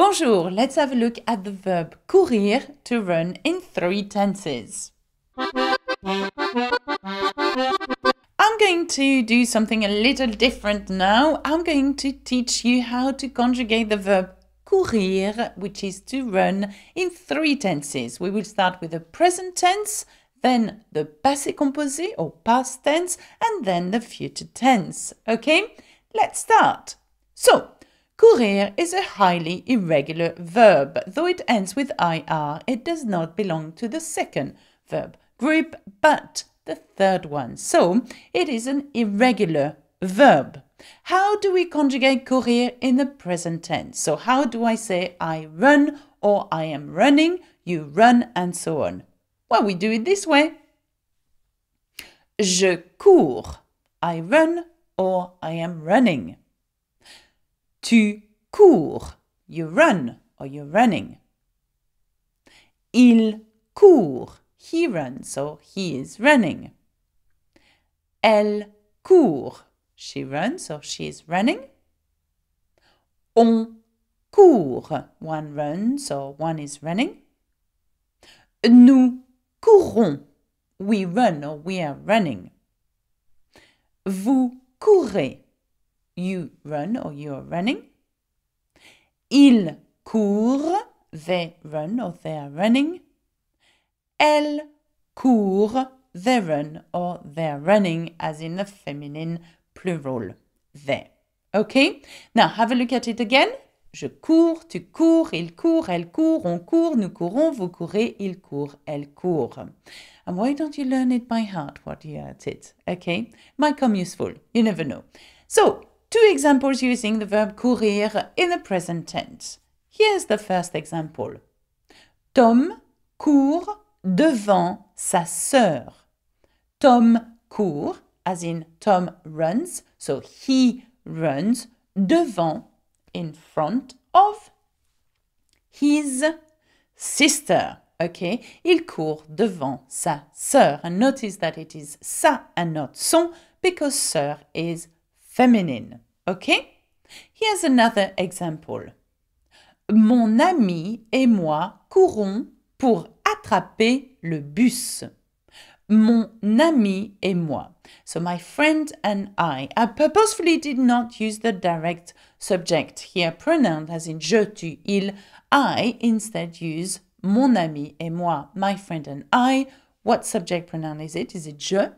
Bonjour, let's have a look at the verb courir to run in three tenses. I'm going to do something a little different now. I'm going to teach you how to conjugate the verb courir, which is to run, in three tenses. We will start with the present tense, then the passé composé or past tense, and then the future tense. Okay, let's start. So, courir is a highly irregular verb. Though it ends with IR, it does not belong to the second verb group, but the third one. So, it is an irregular verb. How do we conjugate courir in the present tense? So, how do I say I run or I am running, you run, and so on? Well, we do it this way. Je cours. I run or I am running. Tu cours. You run or you're running. Il court. He runs or he is running. Elle court. She runs or she is running. On court. One runs or one is running. Nous courons. We run or we are running. Vous courez. You run or you are running. Ils courent. They run or they are running. Elles courent. They run or they are running, as in the feminine plural. They. Okay? Now have a look at it again. Je cours, tu cours, il court, elle court, on court, nous courons, vous courez, il court, elle court. And why don't you learn it by heart what you at it? Okay? Might come useful. You never know. So, two examples using the verb courir in the present tense. Here's the first example. Tom court devant sa sœur. Tom court, as in Tom runs, so he runs devant in front of his sister. Okay, il court devant sa sœur. And notice that it is sa and not son because sœur is feminine. Okay? Here's another example. Mon ami et moi courons pour attraper le bus. Mon ami et moi. So my friend and I. I purposefully did not use the direct subject here pronoun as in je, tu, il. I instead use mon ami et moi, my friend and I. What subject pronoun is it? Is it je?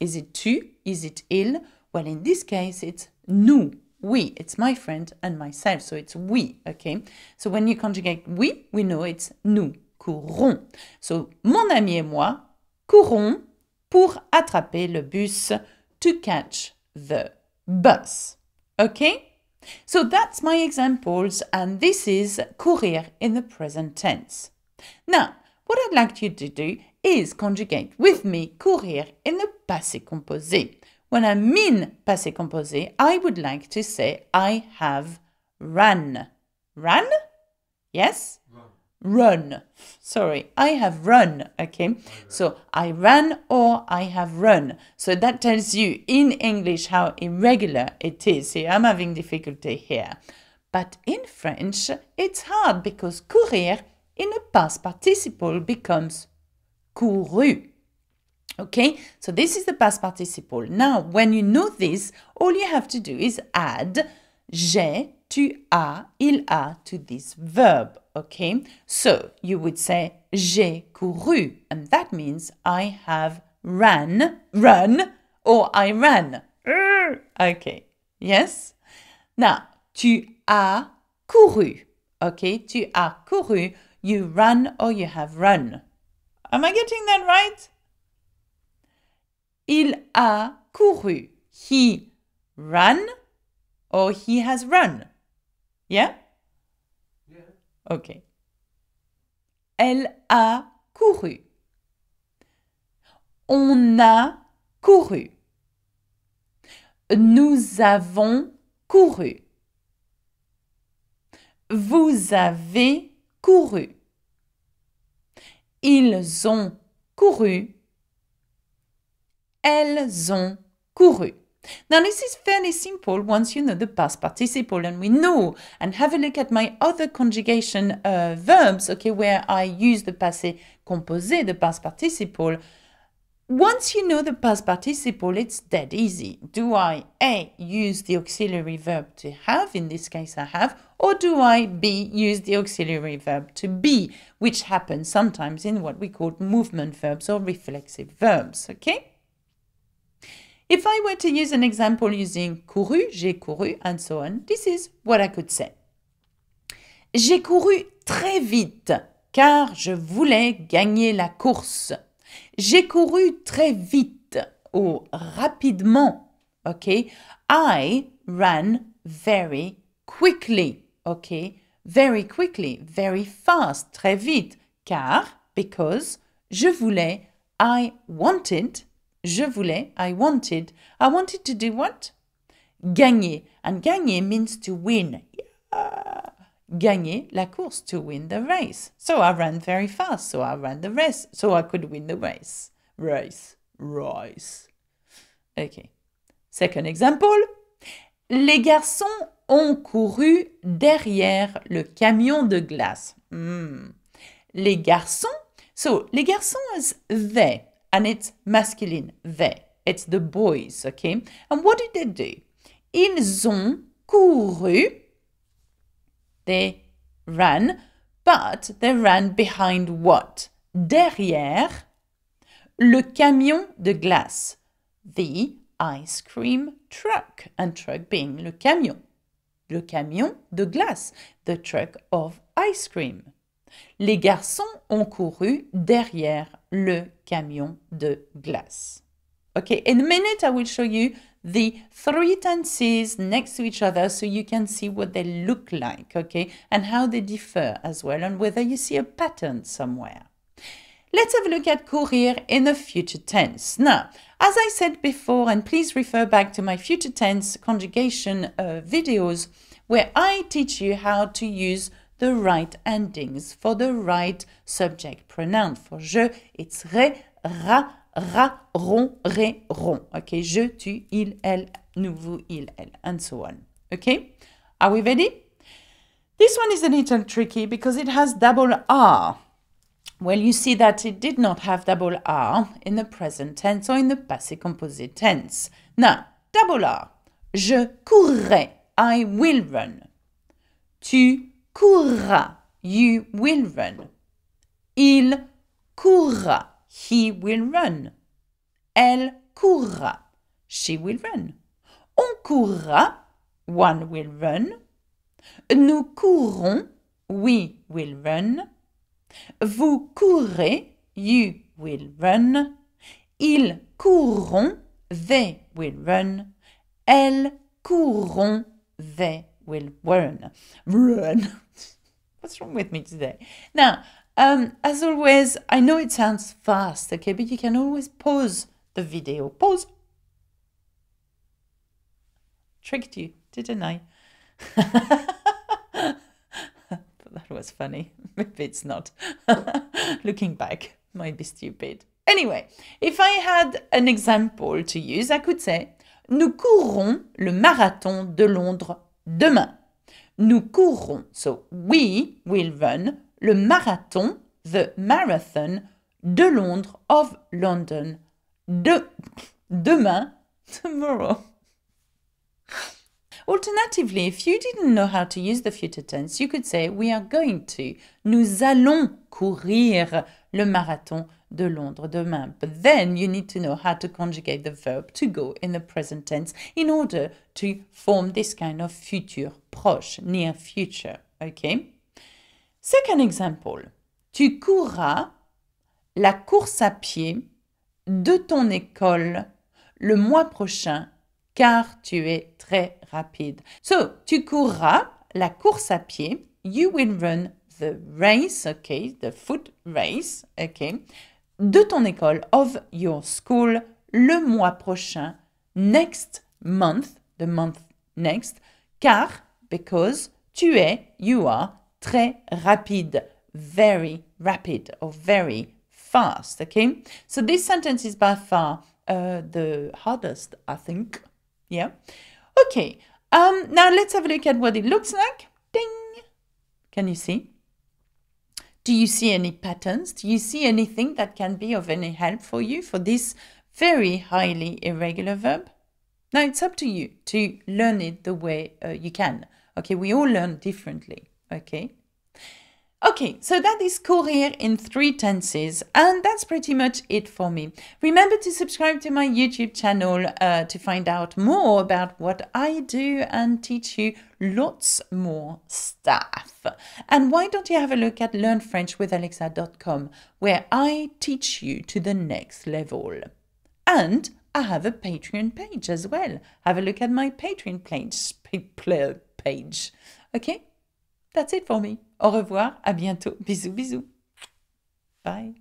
Is it tu? Is it il? Well, in this case, it's nous, we. It's my friend and myself, so it's we, okay? So when you conjugate we, we know it's nous, courons. So mon ami et moi courons pour attraper le bus to catch the bus. Okay? So that's my examples, and this is courir in the present tense. Now, what I'd like you to do is conjugate with me courir in the passé composé. When I mean passé composé, I would like to say I have run. Run? Yes? run. run. Sorry, I have run. Okay, so I ran or I have run. So that tells you in English how irregular it is. See, I'm having difficulty here. But in French, it's hard because courir in a past participle becomes couru. Okay, so this is the past participle. Now, when you know this, all you have to do is add j'ai, tu as, il a to this verb. Okay, so you would say j'ai couru, and that means I have ran, run, or I ran. Okay, yes. Now, tu as couru. Okay, tu as couru, you run or you have run. Am I getting that right? Il a couru. He ran or he has run? Yeah? Yeah. Ok. Elle a couru. On a couru. Nous avons couru. Vous avez couru. Ils ont couru. Elles ont couru. Now, this is fairly simple once you know the past participle, and we know. And have a look at my other conjugation uh, verbs, okay, where I use the passé composé, the past participle. Once you know the past participle, it's dead easy. Do I A, use the auxiliary verb to have, in this case I have, or do I B, use the auxiliary verb to be, which happens sometimes in what we call movement verbs or reflexive verbs, okay? If I were to use an example using couru, j'ai couru, and so on, this is what I could say. J'ai couru très vite car je voulais gagner la course. J'ai couru très vite ou rapidement. OK? I ran very quickly. OK? Very quickly, very fast, très vite. Car, because, je voulais, I wanted, je voulais, I wanted. I wanted to do what? Gagner. And gagner means to win. Gagner la course, to win the race. So I ran very fast, so I ran the race, so I could win the race. Race. Race. Okay. Second example. Les garçons ont couru derrière le camion de glace. Hmm. Les garçons. So, les garçons is they and it's masculine, they. It's the boys, okay? And what did they do? Ils ont couru. They ran, but they ran behind what? Derrière le camion de glace. The ice cream truck. And truck being le camion. Le camion de glace. The truck of ice cream. Les garçons ont couru derrière le camion de glace. Okay, in a minute I will show you the three tenses next to each other so you can see what they look like, okay, and how they differ as well, and whether you see a pattern somewhere. Let's have a look at courir in the future tense. Now, as I said before, and please refer back to my future tense conjugation uh, videos where I teach you how to use the right endings for the right subject pronoun. For je, it's re, ra, ra, ron, re, ron. Okay, je, tu, il, elle, nous, vous, il, elle, and so on. Okay, are we ready? This one is a little tricky because it has double R. Well, you see that it did not have double R in the present tense or in the passé composé tense. Now, double R. Je courrai. I will run. Tu courra. You will run. Il courra. He will run. Elle courra. She will run. On courra. One will run. Nous courons. We will run. Vous courez. You will run. Ils courront. They will run. Elles courront. They will run. Run. What's wrong with me today? Now, um, as always, I know it sounds fast, okay, but you can always pause the video. Pause. Tricked you, didn't I? that was funny. Maybe it's not. Looking back, might be stupid. Anyway, if I had an example to use, I could say Nous courrons le marathon de Londres demain. Nous courrons, so we will run, le marathon, the marathon de Londres of London. De, demain, tomorrow. Alternatively, if you didn't know how to use the future tense, you could say we are going to. Nous allons courir le marathon de Londres demain. But then you need to know how to conjugate the verb to go in the present tense in order to form this kind of future proche, near future. Okay? Second example. Tu courras la course à pied de ton école le mois prochain car tu es très rapide. So, tu courras la course à pied. You will run the race, okay, the foot race, okay, de ton école, of your school, le mois prochain, next month, the month next, car, because, tu es, you are, très rapide, very rapid or very fast, okay? So this sentence is by far uh, the hardest, I think, Yeah. Okay. Um, now let's have a look at what it looks like. Ding. Can you see? Do you see any patterns? Do you see anything that can be of any help for you for this very highly irregular verb? Now it's up to you to learn it the way uh, you can. Okay, we all learn differently. Okay. Okay, so that is courir in three tenses, and that's pretty much it for me. Remember to subscribe to my YouTube channel uh, to find out more about what I do and teach you lots more stuff. And why don't you have a look at learnfrenchwithalexa.com, where I teach you to the next level. And I have a Patreon page as well. Have a look at my Patreon page. page. Okay? That's it for me. Au revoir, à bientôt. Bisous, bisous. Bye.